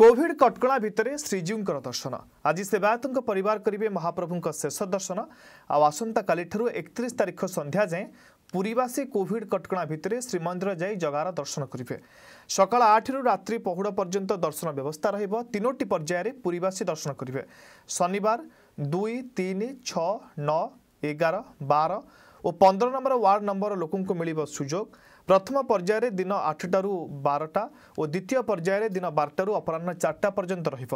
Covid କଟକଣା ଭିତରେ ଶ୍ରୀଜୀଉଙ୍କର ଦର୍ଶନ ଆଜି ସେବାୟତଙ୍କ ପରିବାର କରିବେ ମହାପ୍ରଭୁଙ୍କ ଶେଷ ଦର୍ଶନ ଆଉ ଆସନ୍ତାକାଲିଠାରୁ ଏକତିରିଶ ତାରିଖ ସନ୍ଧ୍ୟା ଯାଏଁ ପୁରୀବାସୀ କୋଭିଡ୍ କଟକଣା ଭିତରେ ଶ୍ରୀମନ୍ଦିର ଯାଇ ଜଗାର ଦର୍ଶନ କରିବେ ସକାଳ ଆଠରୁ ରାତ୍ରି ପହୁଡ଼ ପର୍ଯ୍ୟନ୍ତ ଦର୍ଶନ ବ୍ୟବସ୍ଥା ରହିବ ତିନୋଟି ପର୍ଯ୍ୟାୟରେ ପୁରୀବାସୀ ଦର୍ଶନ କରିବେ ଶନିବାର ଦୁଇ ତିନି ଛଅ ନଅ ଏଗାର ବାର ଓ ପନ୍ଦର ନମ୍ବର ୱାର୍ଡ଼ ନମ୍ବର ଲୋକଙ୍କୁ ମିଳିବ ସୁଯୋଗ ପ୍ରଥମ ପର୍ଯ୍ୟାୟରେ ଦିନ ଆଠଟାରୁ ବାରଟା ଓ ଦ୍ୱିତୀୟ ପର୍ଯ୍ୟାୟରେ ଦିନ ବାରଟାରୁ ଅପରାହ୍ନ ଚାରିଟା ପର୍ଯ୍ୟନ୍ତ ରହିବ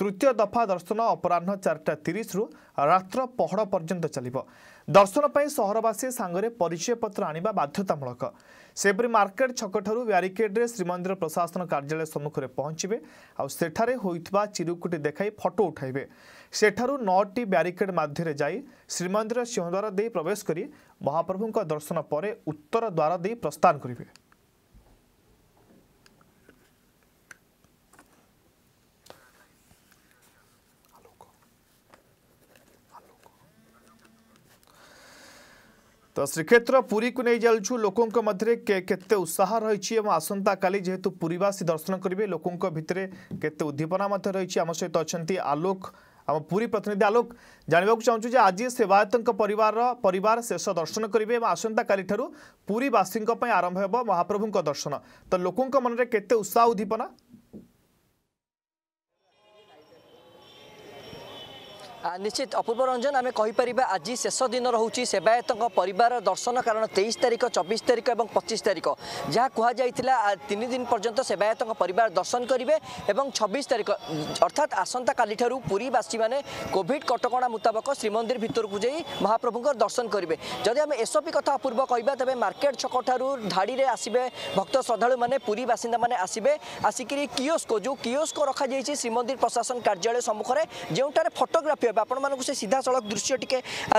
ତୃତୀୟ ଦଫା ଦର୍ଶନ ଅପରାହ୍ନ ଚାରିଟା ତିରିଶରୁ ରାତ୍ର ପହଡ଼ ପର୍ଯ୍ୟନ୍ତ ଚାଲିବ ଦର୍ଶନ ପାଇଁ ସହରବାସୀ ସାଙ୍ଗରେ ପରିଚୟପତ୍ର ଆଣିବା ବାଧ୍ୟତାମୂଳକ ସେପରି ମାର୍କେଟ ଛକଠାରୁ ବ୍ୟାରିକେଡ଼ରେ ଶ୍ରୀମନ୍ଦିର ପ୍ରଶାସନ କାର୍ଯ୍ୟାଳୟ ସମ୍ମୁଖରେ ପହଞ୍ଚିବେ ଆଉ ସେଠାରେ ହୋଇଥିବା ଚିରୁକୁଟି ଦେଖାଇ ଫଟୋ ଉଠାଇବେ ସେଠାରୁ ନଅଟି ବ୍ୟାରିକେଡ଼ ମାଧ୍ୟମରେ ଯାଇ ଶ୍ରୀମନ୍ଦିର ସିଂହଦ୍ୱାର ଦେଇ ପ୍ରବେଶ କରି महाप्रभु दर्शन पर उत्तर द्वार दे प्रस्थान करेंगे तो श्रीक्षेत्र पुरी को नहीं जाऊँ लोकों मध्य के उत्साह रही आसंता का जेहेतु पूरीवासी दर्शन करेंगे लोकों भितर के उद्दीपना रही आम सहित अच्छा आलोक ଆମ ପୁରୀ ପ୍ରତିନିଧି ଆଲୋକ ଜାଣିବାକୁ ଚାହୁଁଛୁ ଯେ ଆଜି ସେବାୟତଙ୍କ ପରିବାରର ପରିବାର ଶେଷ ଦର୍ଶନ କରିବେ ଏବଂ ଆସନ୍ତାକାଲିଠାରୁ ପୁରୀବାସୀଙ୍କ ପାଇଁ ଆରମ୍ଭ ହେବ ମହାପ୍ରଭୁଙ୍କ ଦର୍ଶନ ତ ଲୋକଙ୍କ ମନରେ କେତେ ଉତ୍ସାହ ଉଦ୍ଦୀପନା নিশ্চিত অপূর্ব রঞ্জন আমি কহিপারিবা আজি শেষ দিন রয়েছে সেবায়তঙ্ক পরিবার দর্শন কারণ তেইশ তারিখ চবিশ তারিখ এবং পঁচিশ তারিখ যা কুহযাই তিন দিন পর্যন্ত সেবায়তঙ্ক পরিবার দর্শন করবে এবং ছবিশ তারিখ অর্থাৎ আসন্তকালি ঠার পুরীবাসী মানে কোভিড কটকা মুতাবক শ্রীমন্দির ভিতরক যাই মহাপ্রভুঙ্কর দর্শন করবে যদি আমি এসপি কথা অপূর্ব কহা তবে মার্কেট ছক ঠার ধাড়ি আসবে ভক্ত শ্রদ্ধাড়ু মানে পুরী বাসিন্দা মানে আসবে আসিকি কিওস্ক যে কিওস্ক রখাযাই শ্রীমন্দির প্রশাসন কার্যালয় সম্মুখে যেটার ফটোগ্রাফি ହେବେ ଆପଣମାନଙ୍କୁ ସେ ସିଧାସଳଖ ଦୃଶ୍ୟ ଟିକେ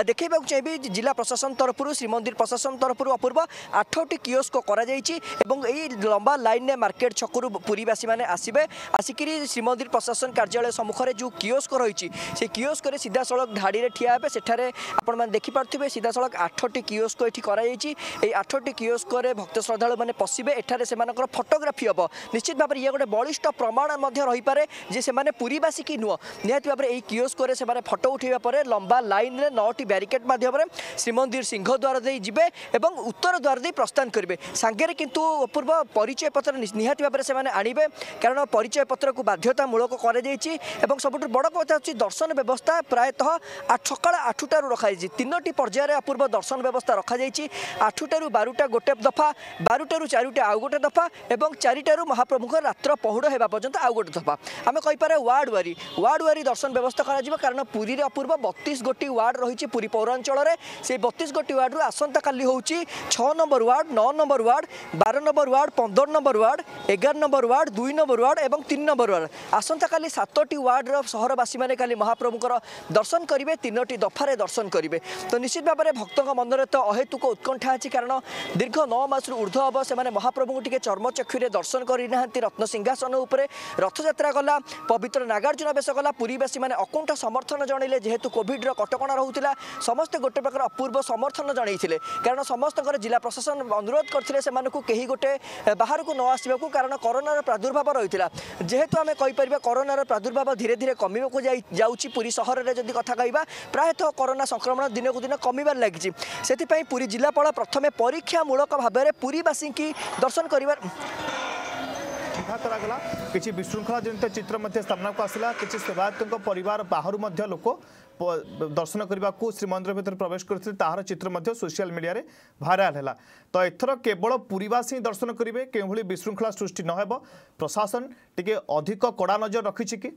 ଦେଖାଇବାକୁ ଚାହିଁବି ଜିଲ୍ଲା ପ୍ରଶାସନ ତରଫରୁ ଶ୍ରୀମନ୍ଦିର ପ୍ରଶାସନ ତରଫରୁ ଅପୂର୍ବ ଆଠଟି କିଓସ୍କ କରାଯାଇଛି ଏବଂ ଏହି ଲମ୍ବା ଲାଇନ୍ରେ ମାର୍କେଟ ଛକରୁ ପୁରୀବାସୀମାନେ ଆସିବେ ଆସିକିରି ଶ୍ରୀମନ୍ଦିର ପ୍ରଶାସନ କାର୍ଯ୍ୟାଳୟ ସମ୍ମୁଖରେ ଯେଉଁ କିଓସ୍କ ରହିଛି ସେ କିଓସ୍କରେ ସିଧାସଳଖ ଧାଡ଼ିରେ ଠିଆ ହେବେ ସେଠାରେ ଆପଣମାନେ ଦେଖିପାରୁଥିବେ ସିଧାସଳଖ ଆଠଟି କିଓସ୍କ ଏଠି କରାଯାଇଛି ଏହି ଆଠଟି କିଓସ୍କରେ ଭକ୍ତ ଶ୍ରଦ୍ଧାଳୁମାନେ ପଶିବେ ଏଠାରେ ସେମାନଙ୍କର ଫଟୋଗ୍ରାଫି ହେବ ନିଶ୍ଚିତ ଭାବରେ ଇଏ ଗୋଟେ ବଳିଷ୍ଠ ପ୍ରମାଣ ମଧ୍ୟ ରହିପାରେ ଯେ ସେମାନେ ପୁରୀବାସୀ କି ନୁହଁ ନିହାତି ଭାବରେ ଏହି କିଓସ୍କରେ ସେମାନେ ফটো উঠাইবা পরে লম্বা লাইনরে নটি ব্যারিকেড মাধ্যমে শ্রীমন্দির সিংহদ্বার দিয়ে যাবে এবং উত্তর দ্বার দিয়ে প্রস্থান করবে সাংরে কিন্তু অপূর্ব পরিচয় পত্র নিহতি ভাবে সে আনবে কারণ পরিচয় পত্রক বাধ্যতামূলক করা যাই এবং সবুঠ বড় কথা হচ্ছে দর্শন ব্যবস্থা প্রায়তঃ সকাল আঠটার রখা যাই তিনোটি পর্যায়ে অপূর্ব দর্শন ব্যবস্থা রখা যাই আঠটার বারোটা গোটে দফা বারোটার চারিটা আউ গোটে দফা এবং চারিটার মহাপ্রভুঙ্ রাত্র পহুড় হওয়া পর্যন্ত আউ গোটে দফা আমি কইপারে ওয়ার্ড ওয়ারি ওয়ার্ড ওয়ারি দর্শন ব্যবস্থা করা কারণ ପୁରୀରେ ଅପୂର୍ବ ବତିଶ ଗୋଟି ୱାର୍ଡ଼ ରହିଛି ପୁରୀ ପୌରାଞ୍ଚଳରେ ସେ ବତିଶ ଗୋଟି ୱାର୍ଡ଼ରୁ ଆସନ୍ତାକାଲି ହେଉଛି ଛଅ ନମ୍ବର ୱାର୍ଡ଼ ନଅ ନମ୍ବର ୱାର୍ଡ଼ ବାର ନମ୍ବର ୱାର୍ଡ଼ ପନ୍ଦର ନମ୍ବର ୱାର୍ଡ଼ ଏଗାର ନମ୍ବର ୱାର୍ଡ଼ ଦୁଇ ନମ୍ବର ୱାର୍ଡ଼ ଏବଂ ତିନି ନମ୍ବର ୱାର୍ଡ଼ ଆସନ୍ତାକାଲି ସାତଟି ୱାର୍ଡ଼ର ସହରବାସୀମାନେ କାଲି ମହାପ୍ରଭୁଙ୍କର ଦର୍ଶନ କରିବେ ତିନୋଟି ଦଫାରେ ଦର୍ଶନ କରିବେ ତ ନିଶ୍ଚିତ ଭାବରେ ଭକ୍ତଙ୍କ ମନରେ ତ ଅହେତୁକ ଉତ୍କଣ୍ଠା ଅଛି କାରଣ ଦୀର୍ଘ ନଅ ମାସରୁ ଉର୍ଦ୍ଧ ହେବ ସେମାନେ ମହାପ୍ରଭୁଙ୍କୁ ଟିକେ ଚର୍ମଚକ୍ଷୁରେ ଦର୍ଶନ କରିନାହାନ୍ତି ରତ୍ନ ସିଂହାସନ ଉପରେ ରଥଯାତ୍ରା ଗଲା ପବିତ୍ର ନାଗାର୍ଜୁନ ବେଶ ଗଲା ପୁରୀବାସୀମାନେ ଅକୁଣ୍ଠ ସମର୍ଥନ ସମର୍ଥନ ଜଣାଇଲେ ଯେହେତୁ କୋଭିଡ଼ର କଟକଣା ରହୁଥିଲା ସମସ୍ତେ ଗୋଟେ ପ୍ରକାର ଅପୂର୍ବ ସମର୍ଥନ ଜଣାଇଥିଲେ କାରଣ ସମସ୍ତଙ୍କର ଜିଲ୍ଲା ପ୍ରଶାସନ ଅନୁରୋଧ କରିଥିଲେ ସେମାନଙ୍କୁ କେହି ଗୋଟେ ବାହାରକୁ ନ ଆସିବାକୁ କାରଣ କରୋନାର ପ୍ରାଦୁର୍ଭାବ ରହିଥିଲା ଯେହେତୁ ଆମେ କହିପାରିବା କରୋନାର ପ୍ରାଦୁର୍ଭାବ ଧୀରେ ଧୀରେ କମିବାକୁ ଯାଉଛି ପୁରୀ ସହରରେ ଯଦି କଥା କହିବା ପ୍ରାୟତଃ କରୋନା ସଂକ୍ରମଣ ଦିନକୁ ଦିନ କମିବାରେ ଲାଗିଛି ସେଥିପାଇଁ ପୁରୀ ଜିଲ୍ଲାପାଳ ପ୍ରଥମେ ପରୀକ୍ଷାମୂଳକ ଭାବରେ ପୁରୀବାସୀଙ୍କୁ ଦର୍ଶନ କରିବାର आघात लगला किसी विशृंखला जनित चित्र सामना को आसला किसी सेवायत पर बाहर लोक दर्शन करने को श्रीमंदिर भर प्रवेश करते तहार चित्र सोशियाल मीडिया भाइराल है तो एथर केवल पूरीवासी ही दर्शन करेंगे क्यों विशृंखला सृष्टि न हो प्रशासन टी अधिक कड़ा नजर रखी कि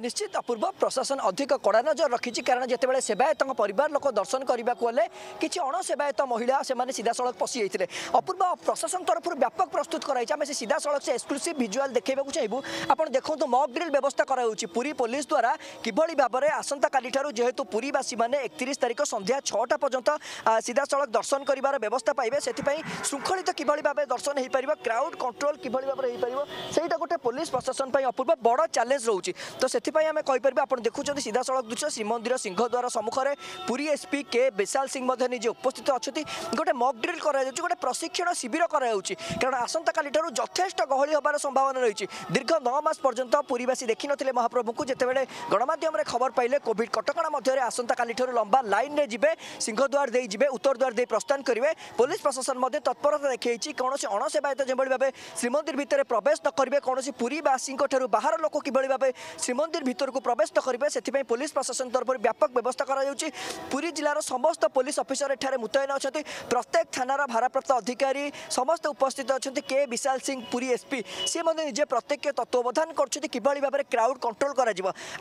ନିଶ୍ଚିତ ପୂର୍ବ ପ୍ରଶାସନ ଅଧିକ କଡ଼ା ନଜର ରଖିଛି କାରଣ ଯେତେବେଳେ ସେବାୟତଙ୍କ ପରିବାର ଲୋକ ଦର୍ଶନ କରିବାକୁ ହେଲେ କିଛି ଅଣସେବାୟତ ମହିଳା ସେମାନେ ସିଧାସଳଖ ପଶି ଯାଇଥିଲେ ଅପୂର୍ବ ପ୍ରଶାସନ ତରଫରୁ ବ୍ୟାପକ ପ୍ରସ୍ତୁତ କରାଯାଇଛି ଆମେ ସେ ସିଧାସଳଖ ସେ ଏକ୍ସକ୍ଲୁସିଭ ଭିଜୁଆଲ ଦେଖାଇବାକୁ ଚାହିଁବୁ ଆପଣ ଦେଖନ୍ତୁ ମକ୍ଗ୍ରିଲ୍ ବ୍ୟବସ୍ଥା କରାଯାଉଛି ପୁରୀ ପୋଲିସ ଦ୍ୱାରା କିଭଳି ଭାବରେ ଆସନ୍ତାକାଲିଠାରୁ ଯେହେତୁ ପୁରୀବାସୀମାନେ ଏକତିରିଶ ତାରିଖ ସନ୍ଧ୍ୟା ଛଅଟା ପର୍ଯ୍ୟନ୍ତ ସିଧାସଳଖ ଦର୍ଶନ କରିବାର ବ୍ୟବସ୍ଥା ପାଇବେ ସେଥିପାଇଁ ଶୃଙ୍ଖଳିତ କିଭଳି ଭାବେ ଦର୍ଶନ ହୋଇପାରିବ କ୍ରାଉଡ଼ କଣ୍ଟ୍ରୋଲ କିଭଳି ଭାବରେ ହୋଇପାରିବ ସେଇଟା ଗୋଟେ ପୋଲିସ ପ୍ରଶାସନ ପାଇଁ ଅପୂର୍ବ ବଡ଼ ଚ୍ୟାଲେଞ୍ଜ ରହୁଛି ତ ସେଥିପାଇଁ ଆମେ କହିପାରିବା ଆପଣ ଦେଖୁଛନ୍ତି ସିଧାସଳଖ ଦୃଶ୍ୟ ଶ୍ରୀମନ୍ଦିର ସିଂହଦ୍ୱାର ସମ୍ମୁଖରେ ପୁରୀ ଏସ୍ପି କେ ବିଶାଲ ସିଂହ ମଧ୍ୟ ନିଜେ ଉପସ୍ଥିତ ଅଛନ୍ତି ଗୋଟେ ମକ୍ ଡ୍ରିଲ୍ କରାଯାଉଛି ଗୋଟେ ପ୍ରଶିକ୍ଷଣ ଶିବିର କରାଯାଉଛି କାରଣ ଆସନ୍ତାକାଲିଠାରୁ ଯଥେଷ୍ଟ ଗହଳି ହେବାର ସମ୍ଭାବନା ରହିଛି ଦୀର୍ଘ ନଅ ମାସ ପର୍ଯ୍ୟନ୍ତ ପୁରୀବାସୀ ଦେଖିନଥିଲେ ମହାପ୍ରଭୁଙ୍କୁ ଯେତେବେଳେ ଗଣମାଧ୍ୟମରେ ଖବର ପାଇଲେ କୋଭିଡ଼୍ କଟକଣା ମଧ୍ୟରେ ଆସନ୍ତାକାଲିଠାରୁ ଲମ୍ବା ଲାଇନ୍ରେ ଯିବେ ସିଂହଦ୍ୱାର ଦେଇ ଯିବେ ଉତ୍ତରଦ୍ୱାର ଦେଇ ପ୍ରସ୍ଥାନ କରିବେ ପୋଲିସ ପ୍ରଶାସନ ମଧ୍ୟ ତତ୍ପରତା ଦେଖାଇଛି କୌଣସି ଅଣସେବାୟତ ଯେଭଳି ଭାବେ ଶ୍ରୀମନ୍ଦିର ଭିତରେ ପ୍ରବେଶ ନ କରିବେ କୌଣସି ପୁରୀବାସୀଙ୍କ ଠାରୁ ବାହାର ଲୋକ କିଭଳି ଭାବେ ଶ୍ରୀମନ୍ଦିର মন্দির ভিতরক প্রবেশ করবে সেই পুলিশ প্রশাসন তরফর ব্যাপক ব্যবস্থা করা যাচ্ছে পুরী জেলার সমস্ত পুলিশ অফিসর এখানে মুতয়ন অনেক প্রত্যেক থানার ভারপ্রাপ্ত অধিকারী সমস্ত উপস্থিত অনেক কে বিশাল সিং পুরী এসপি সি নিজে প্রত্যক্ষ তত্ত্বাবধান করছেন কিভাবে ভাবে ক্রাউড কন্ট্রোল করা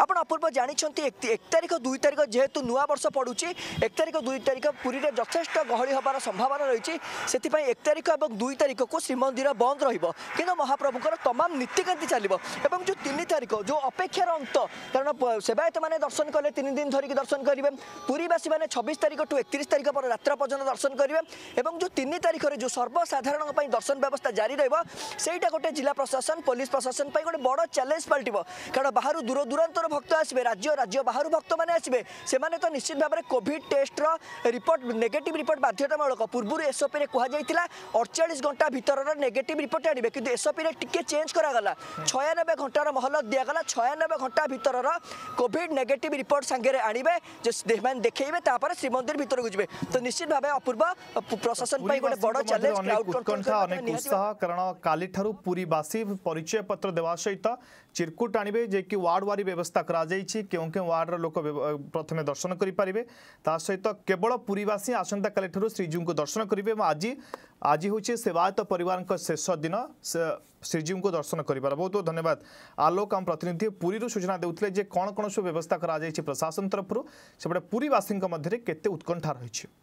আপনার অপূর্ব জাঁচান এক তারিখ দুই তারিখ যেহেতু নূয়া বর্ষ পড়ুছি এক তারিখ দুই তারিখ পুরীতে যথেষ্ট গহলি হবার সম্ভাবনা রয়েছে সেপাই এক তারিখ এবং দুই তারিখক শ্রীমন্দির বন্ধ রহব কিন্তু মহাপ্রভুঙ্কর তমাম নীতিকান্তি চাল এবং যে তিন তারিখ যে অপেক্ষার অন্ত কারণ সেবায়ত মানে দর্শন কলে তিন দিন ধরিকি দর্শন করবে পুরীবাসী মানে ছবিশ তারিখ টু একত্রিশ তারিখ পরে রাত্র পর্যন্ত দর্শন করবে এবং যে তিন তারিখের যে সর্বসাধারণ দর্শন ব্যবস্থা জারি রহব সেইটা গোটে জেলা প্রশাসন পুলিশ প্রশাসন গোটে বড় চ্যালেঞ্জ পাল্টব কারণ বাহার দূর দূরান্তর ভক্ত আসবে রাজ্য রাজ্য বাহার ভক্ত মানে আসবে সে তো নিশ্চিত ভাবে কোভিড টেস্টর রিপোর্ট নেগেটিভ রিপোর্ট বাধ্যতামূলক পূর্বর এসওপিরে কুহযাই অড়চাশ ঘণ্টা ভিতর নেগেটিভ রিপোর্ট আনবে কিন্তু এসওপিরে টিকি চেঞ্জ করা গলা ছয়ানবে ঘণ্টার মহলত দিগলা ছয়ানবে ঘণ্টা ভিতরর কোভিড নেগেটিভ রিপোর্ট সাংরে আনবে দেখেবে তাপরে শ্রীমন্দির ভিতরক যাবে তো নিশ্চিত ভাবে অপূর্ব প্রশাসন গোটে বড় চ্যালেঞ্জ অনেক উৎসাহ কারণ কালিঠার পুরীবাসী পরিচয় পত্র দেওয়া সহিত চিরকুট আনবে যে কি ওয়ার্ড ওয়ারি ব্যবস্থা করা যাইছি কেউ কেউ ওয়ার্ডর লোক প্রথমে দর্শন করে পারিবে তা সহিত কেবল পুরীবাসী আসন্তাকালিঠার শ্রীজীউঙ্কু দর্শন করিবে এবং আজি आज हूँ सेवायत पर शेष दिन श्रीजी को दर्शन कर बहुत बहुत धन्यवाद आलोक आम प्रतिनिधि पुरी सूचना देते कौन कौन सब व्यवस्था कर प्रशासन तरफ सेपटे पूरीवासी मध्य उत्कंठा रही